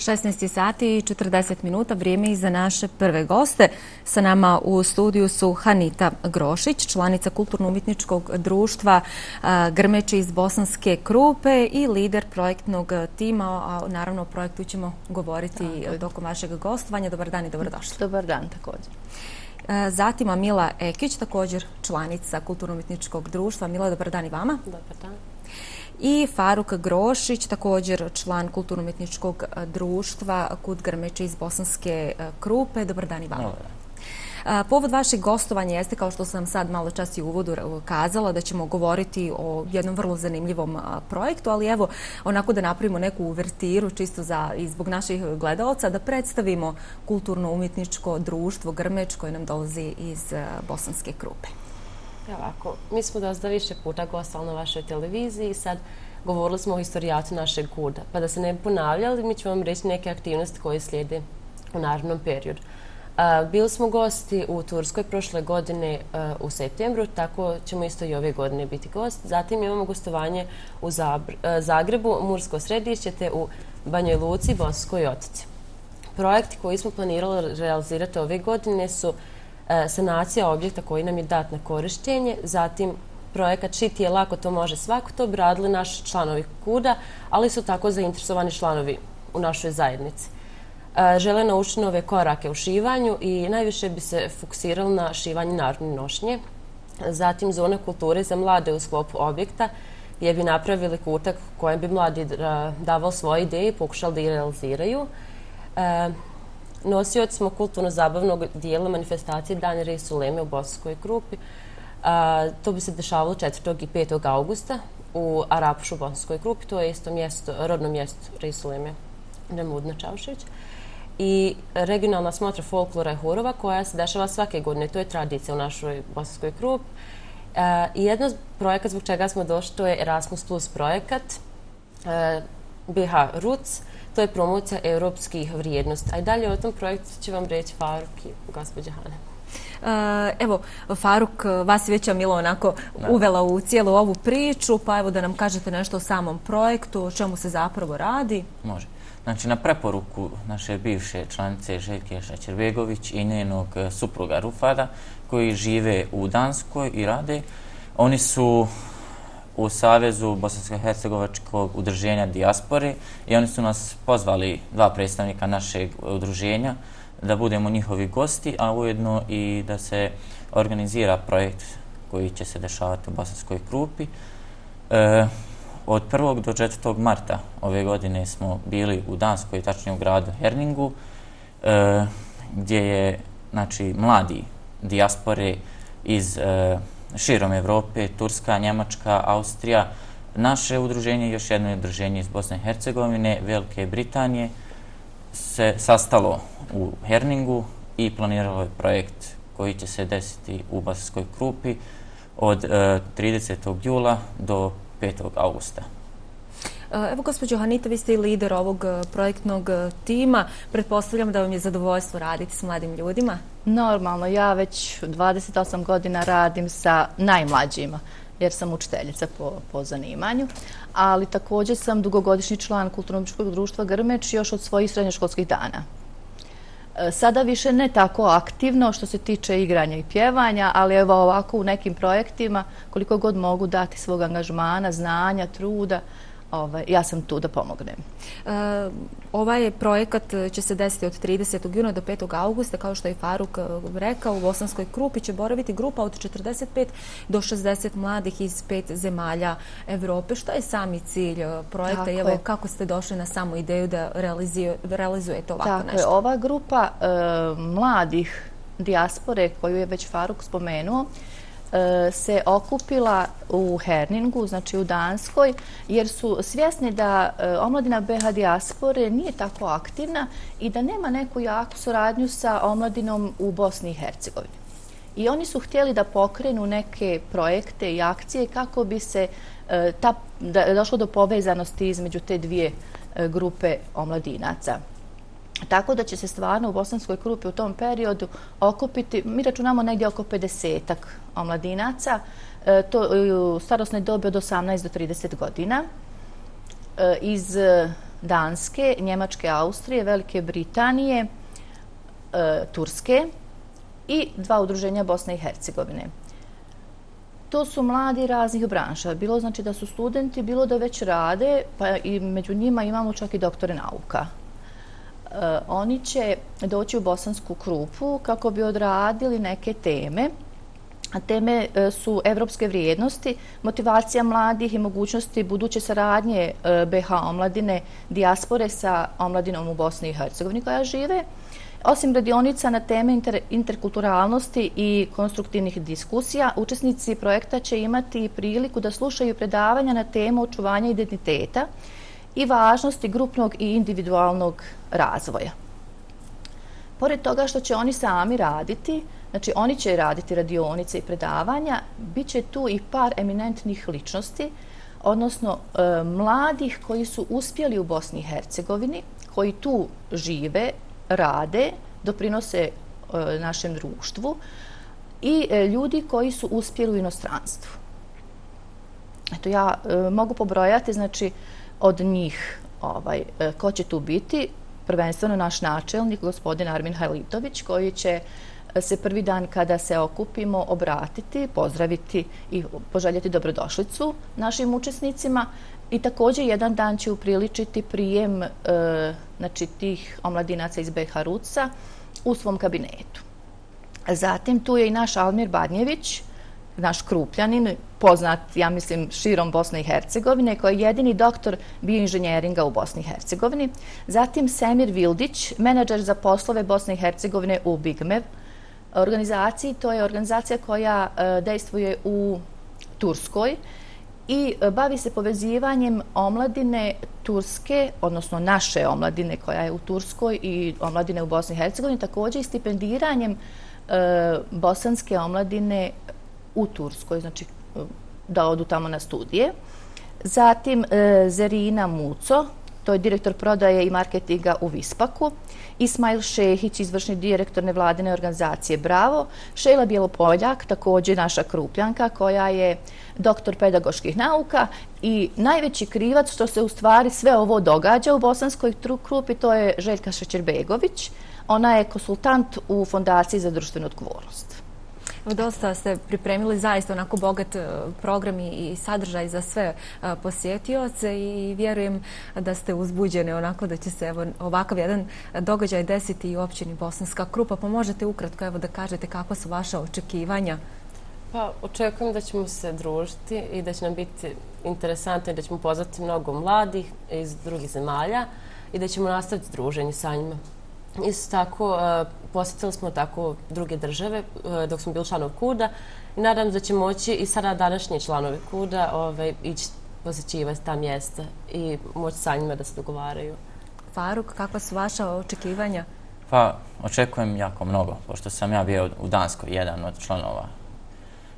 16 sati i 40 minuta, vrijeme i za naše prve goste. Sa nama u studiju su Hanita Grošić, članica Kulturno-umjetničkog društva Grmeće iz Bosanske Krupe i lider projektnog tima. Naravno, o projektu ćemo govoriti tokom vašeg gostovanja. Dobar dan i dobrodošli. Dobar dan, također. Zatim Amila Ekić, također članica Kulturno-umjetničkog društva. Mila, dobar dan i vama. Dobar dan i Faruk Grošić, također član kulturno-umjetničkog e, društva Kut Grmeće iz Bosanske e, Krupe. Dobar dan i vam. E, povod vašeg gostovanja jeste, kao što sam sad malo čas i u uvodu kazala, da ćemo govoriti o jednom vrlo zanimljivom projektu, ali evo, onako da napravimo neku uvertiru čisto za, i zbog naših gledalca, da predstavimo kulturno-umjetničko društvo Grmeć koje nam dolazi iz Bosanske Krupe. Ovako, mi smo dosta više puta gostali na vašoj televiziji i sad govorili smo o istorijatu našeg kuda. Pa da se ne ponavljali, mi ćemo vam reći neke aktivnosti koje slijede u narodnom periodu. Bili smo gosti u Turskoj prošle godine e, u septembru, tako ćemo isto i ove godine biti gost. Zatim imamo gostovanje u e, Zagrebu, Mursko središće, te u Banjoj Luci, Boskoj otici. Projekti koji smo planirali realizirati ove godine su E, sanacija objekta koji nam je dat na korištenje, zatim projekat Šiti je lako, to može svako, to obradili naši članovi kuda, ali su tako zainteresovani članovi u našoj zajednici. E, žele naučiti nove korake u šivanju i najviše bi se fokusirali na šivanje narodne nošnje. Zatim zona kulture za mlade u sklopu objekta gdje bi napravili kutak kojem bi mladi davali svoje ideje i pokušali da ih realiziraju. E, E, nosioci smo kulturno-zabavnog dijela manifestacije Dane Resuleme u Bosanskoj grupi. To bi se dešavalo 4. i 5. augusta u Arapušu u Bosanskoj grupi. To je isto mjesto, rodno mjesto Resuleme Nemudna Čavšić. I regionalna smotra folklora je Hurova koja se dešava svake godine. To je tradicija u našoj Bosanskoj grupi. I jedno projekat zbog čega smo došli, to je Erasmus Plus projekat BH Roots to je promocija europskih vrijednosti. A i dalje o tom projektu će vam reći Faruk i gospođa Hane. Evo, Faruk, vas je veća Milo onako uvela u cijelu ovu priču, pa evo da nam kažete nešto o samom projektu, o čemu se zapravo radi. Može. Znači, na preporuku naše bivše članice Željke Šačerbegović i njenog supruga Rufada, koji žive u Danskoj i rade, oni su u Savezu Bosansko-Hercegovačkog udruženja Dijaspore i oni su nas pozvali, dva predstavnika našeg udruženja, da budemo njihovi gosti, a ujedno i da se organizira projekt koji će se dešavati u Bosanskoj Krupi. E, od 1. do 4. marta ove godine smo bili u Danskoj, tačnije u gradu Herningu, e, gdje je znači, mladi dijaspore iz e, širom Evrope, Turska, Njemačka, Austrija, naše udruženje, još jedno udruženje iz Bosne i Hercegovine, Velike Britanije, se sastalo u Herningu i planiralo je projekt koji će se desiti u Basarskoj Krupi od eh, 30. Jula do 5. augusta. Eh, evo, gospođo Hanita, vi ste i lider ovog eh, projektnog eh, tima. Pretpostavljam da vam je zadovoljstvo raditi s mladim ljudima. Normalno, ja već 28 godina radim sa najmlađima jer sam učiteljica po, po zanimanju, ali također sam dugogodišnji član Kulturno-umičkog društva Grmeč još od svojih srednjoškolskih dana. Sada više ne tako aktivno što se tiče igranja i pjevanja, ali evo ovako u nekim projektima koliko god mogu dati svog angažmana, znanja, truda, ovaj, ja sam tu da pomognem. E, ovaj projekat će se desiti od 30. juna do 5. augusta, kao što je Faruk e, rekao, u Bosanskoj Krupi će boraviti grupa od 45 do 60 mladih iz pet zemalja Evrope. Što je sami cilj e, projekta? Evo, kako ste došli na samu ideju da realizujete ovako Tako nešto? Je, ova grupa e, mladih dijaspore koju je već Faruk spomenuo, E, E, se okupila u Herningu, znači u Danskoj, jer su svjesni da e, omladina BH diaspore nije tako aktivna i da nema neku jaku suradnju sa omladinom u Bosni i Hercegovini. I oni su htjeli da pokrenu neke projekte i akcije kako bi se e, ta, da, došlo do povezanosti između te dvije grupe omladinaca. Tako da će se stvarno u Bosanskoj krupi u tom periodu okupiti, mi računamo negdje oko 50-ak omladinaca, e, to u starostnoj dobi od 18 do 30 godina, e, iz Danske, Njemačke, Austrije, Velike Britanije, e, Turske i dva udruženja Bosne i Hercegovine. To su mladi raznih branša. Bilo znači da su studenti, bilo da već rade, pa i među njima imamo čak i doktore nauka. Eh, oni će doći u Bosansku krupu kako bi odradili neke teme. A teme eh, su evropske vrijednosti, motivacija mladih i mogućnosti buduće saradnje eh, BH omladine, dijaspore sa omladinom u Bosni i Hercegovini koja žive. Osim radionica na teme inter, interkulturalnosti i konstruktivnih diskusija, učesnici projekta će imati priliku da slušaju predavanja na temu očuvanja identiteta i važnosti grupnog i individualnog razvoja. Pored toga što će oni sami raditi, znači oni će raditi radionice i predavanja, bit će tu i par eminentnih ličnosti, odnosno e, mladih koji su uspjeli u Bosni i Hercegovini, koji tu žive, rade, doprinose e, našem društvu i e, ljudi koji su uspjeli u inostranstvu. Eto, ja e, mogu pobrojati, znači, od njih ovaj, e, ko će tu biti. Prvenstveno naš načelnik, gospodin Armin Hajlitović, koji će e, se prvi dan kada se okupimo obratiti, pozdraviti i poželjeti dobrodošlicu našim učesnicima i također jedan dan će upriličiti prijem e, znači, tih omladinaca iz BH Ruca u svom kabinetu. Zatim tu je i naš Almir Badnjević, naš krupljanin, poznat, ja mislim, širom Bosne i Hercegovine, koji je jedini doktor bioinženjeringa u Bosni i Hercegovini. Zatim Semir Vildić, menadžer za poslove Bosne i Hercegovine u Bigmev organizaciji. To je organizacija koja e, dejstvuje u Turskoj i e, bavi se povezivanjem omladine Turske, odnosno naše omladine koja je u Turskoj i omladine u Bosni i Hercegovini, također i stipendiranjem e, bosanske omladine u Turskoj, znači da odu tamo na studije. Zatim e, Zerina Muco, to je direktor prodaje i marketinga u Vispaku. Ismail Šehić, izvršni direktor nevladine organizacije Bravo. Šejla Bjelopoljak, također naša krupljanka, koja je doktor pedagoških nauka i najveći krivac što se u stvari sve ovo događa u Bosanskoj krupi, to je Željka Šećerbegović. Ona je konsultant u Fondaciji za društvenu odgovornost. Dosta ste pripremili zaista onako bogat e, program i sadržaj za sve e, posjetioce i vjerujem da ste uzbuđene onako da će se evo, ovakav jedan događaj desiti i u općini Bosanska Krupa. Pa možete ukratko evo da kažete kakva su vaša očekivanja? Pa očekujem da ćemo se družiti i da će nam biti interesantno i da ćemo poznati mnogo mladih iz drugih zemalja i da ćemo nastaviti druženje sa njima. Isto tako, e, posjetili smo tako druge države e, dok smo bili članov KUDA i nadam se da će moći i sada današnji članovi KUDA ovaj, ići posjećivati ta mjesta i moći sa njima da se dogovaraju. Faruk, kakva su vaša očekivanja? Pa, očekujem jako mnogo, pošto sam ja bio u Danskoj jedan od članova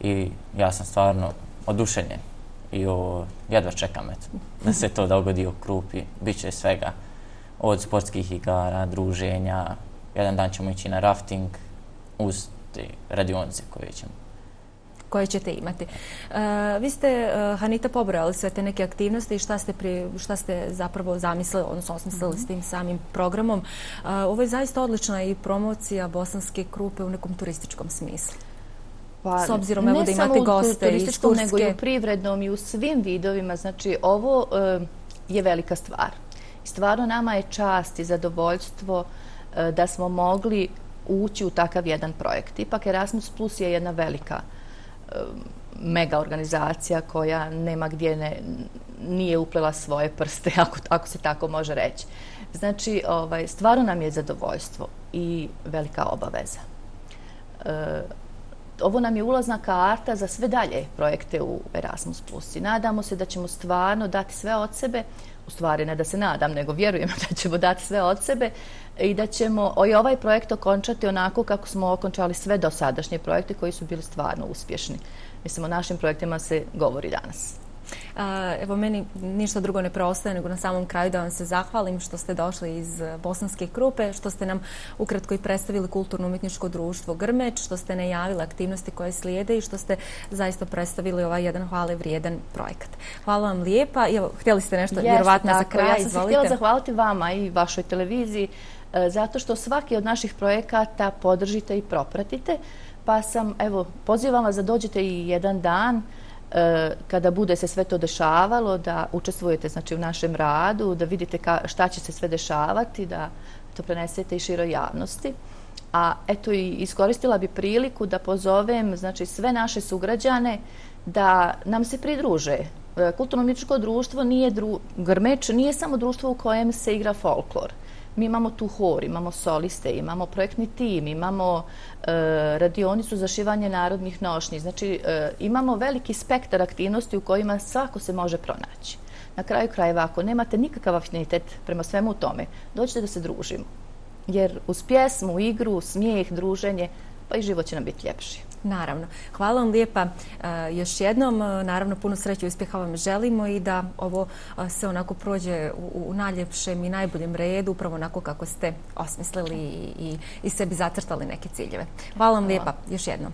i ja sam stvarno odušenjen i o, jedva čekam eto, da se to dogodi u Krupi, bit će svega od sportskih igara, druženja. Jedan dan ćemo ići na rafting uz te radionice koje ćemo koje ćete imati. Uh, vi ste, uh, Hanita, pobrojali sve te neke aktivnosti i šta ste, pri, šta ste zapravo zamislili, odnosno osmislili mm -hmm. s tim samim programom. Uh, ovo je zaista odlična i promocija bosanske krupe u nekom turističkom smislu. Pa, S obzirom evo da imate goste iz Turske. nego i u privrednom i u svim vidovima. Znači, ovo uh, je velika stvar. Stvarno nama je čast i zadovoljstvo e, da smo mogli ući u takav jedan projekt. Ipak Erasmus Plus je jedna velika e, mega organizacija koja nema gdje ne, nije uplela svoje prste, ako, ako se tako može reći. Znači, ovaj, stvarno nam je zadovoljstvo i velika obaveza. E, ovo nam je ulazna karta za sve dalje projekte u Erasmus Plus i nadamo se da ćemo stvarno dati sve od sebe, u stvari ne da se nadam, nego vjerujem da ćemo dati sve od sebe i da ćemo i ovaj projekt okončati onako kako smo okončali sve dosadašnje projekte koji su bili stvarno uspješni. Mislim, o našim projektima se govori danas. Evo, meni ništa drugo ne preostaje nego na samom kraju da vam se zahvalim što ste došli iz Bosanske Krupe, što ste nam ukratko i predstavili kulturno-umjetničko društvo Grmeč, što ste najavili aktivnosti koje slijede i što ste zaista predstavili ovaj jedan hvale vrijedan projekat. Hvala vam lijepa. Evo, htjeli ste nešto vjerovatno za kraj, izvolite. Ja sam se htjela zahvaliti vama i vašoj televiziji e, zato što svaki od naših projekata podržite i propratite. Pa sam, evo, pozivam vas da dođete i jedan dan e, E, kada bude se sve to dešavalo, da učestvujete znači, u našem radu, da vidite šta će se sve dešavati, da to prenesete i široj javnosti. A eto i iskoristila bi priliku da pozovem znači, sve naše sugrađane da nam se pridruže. E, Kulturno-mičko društvo nije dru... Grmeč nije samo društvo u kojem se igra folklor. Mi imamo tu hor, imamo soliste, imamo projektni tim, imamo e, radionicu za šivanje narodnih nošnji. Znači, e, imamo veliki spektar aktivnosti u kojima svako se može pronaći. Na kraju krajeva, ako nemate nikakav afinitet prema svemu tome, dođite da se družimo. Jer uz pjesmu, igru, smijeh, druženje, pa i život će nam biti ljepši. Naravno. Hvala vam lijepa e, još jednom. E, naravno, puno sreće i uspjeha vam želimo i da ovo e, se onako prođe u najljepšem i najboljem redu, upravo onako kako ste osmislili i sebi zacrtali neke ciljeve. Hvala vam lijepa još jednom.